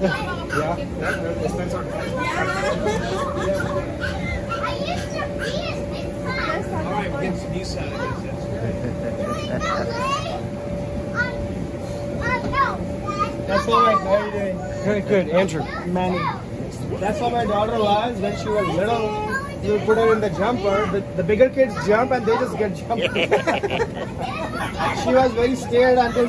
Yeah. It depends on All right, against the new side. That's how how are you doing? Good, good. Andrew. Manny. That's how my daughter was when she was little. You put her in the jumper. The, the bigger kids jump and they just get jumped. she was very scared until